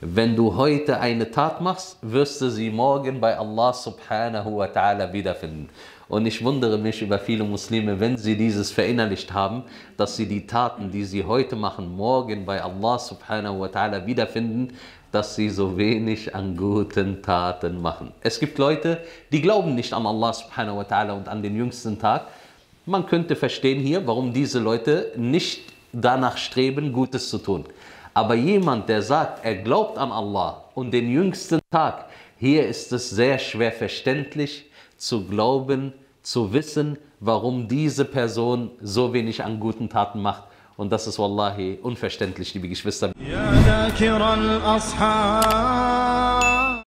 wenn du heute eine Tat machst, wirst du sie morgen bei Allah subhanahu wa ta'ala wiederfinden. Und ich wundere mich über viele Muslime, wenn sie dieses verinnerlicht haben, dass sie die Taten, die sie heute machen, morgen bei Allah subhanahu wa ta'ala wiederfinden, dass sie so wenig an guten Taten machen. Es gibt Leute, die glauben nicht an Allah subhanahu wa ta'ala und an den jüngsten Tag. Man könnte verstehen hier, warum diese Leute nicht danach streben, Gutes zu tun. Aber jemand, der sagt, er glaubt an Allah und den jüngsten Tag, hier ist es sehr schwer verständlich zu glauben, zu wissen, warum diese Person so wenig an guten Taten macht. Und das ist wallahi unverständlich, liebe Geschwister. Ja,